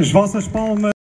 As vossas palmas.